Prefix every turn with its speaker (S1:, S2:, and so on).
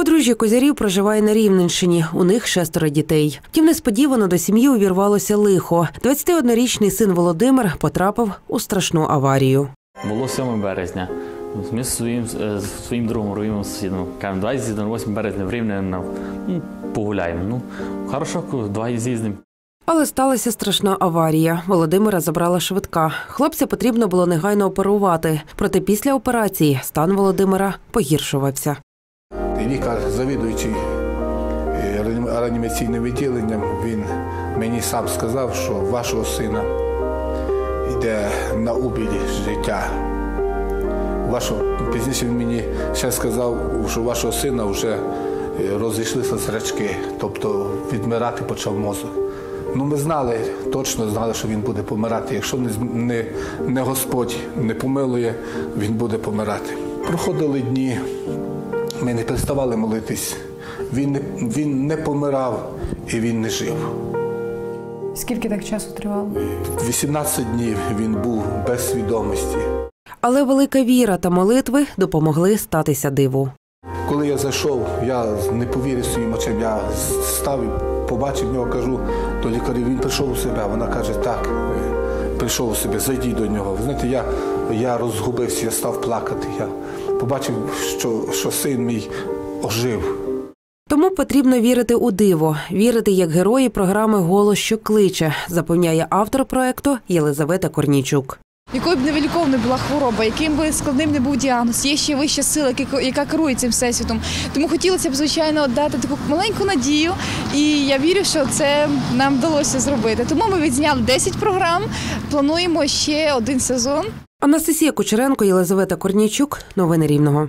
S1: Подружжя Козярів проживає на Рівненщині. У них шестеро дітей. Втім, несподівано до сім'ї увірвалося лихо. 21-річний син Володимир потрапив у страшну аварію.
S2: Було 7 березня. Ми з своїм, е, з своїм другом руїмом сусідом. Кажемо, давай з'їздимо 8 березня в Рівне, на- ну, погуляємо. Ну, хорошо, давай з'їздимо.
S1: Але сталася страшна аварія. Володимира забрала швидка. Хлопця потрібно було негайно оперувати. Проте після операції стан Володимира погіршувався.
S3: Лікар, завідуючий е, реанімаційним відділенням, він мені сам сказав, що вашого сина йде на убіль життя. Вашого, пізніше він мені ще сказав, що вашого сина вже е, розійшлися зрачки, тобто відмирати почав мозок. Ну, ми знали, точно знали, що він буде помирати. Якщо не, не, не Господь не помилує, він буде помирати. Проходили дні, ми не переставали молитись. Він не, він не помирав і він не жив.
S4: Скільки так часу тривало?
S3: 18 днів він був без свідомості.
S1: Але велика віра та молитви допомогли статися диву.
S3: Коли я зайшов, я не повірив своїм очам. Я став і побачив нього, кажу до лікарів, він прийшов у себе. Вона каже, так, е, прийшов у себе, зайдіть до нього. Ви знаєте, я, я розгубився, я став плакати. Я побачив, що, що син мій ожив.
S1: Тому потрібно вірити у диво, вірити як герої програми Голос що кличе, запевняє автор проекту Єлизавета Корнійчук.
S5: Якою б невиліковною була хвороба, яким би складним не був діагноз, є ще вища сила, яка- яка керує цим всесвітом. Тому хотілося б, звичайно, дати таку маленьку надію, і я вірю, що це нам вдалося зробити. Тому ми відзняли 10 програм, плануємо ще один сезон.
S1: Анастасія Кучеренко, Єлизавета Корнійчук. Новини Рівного.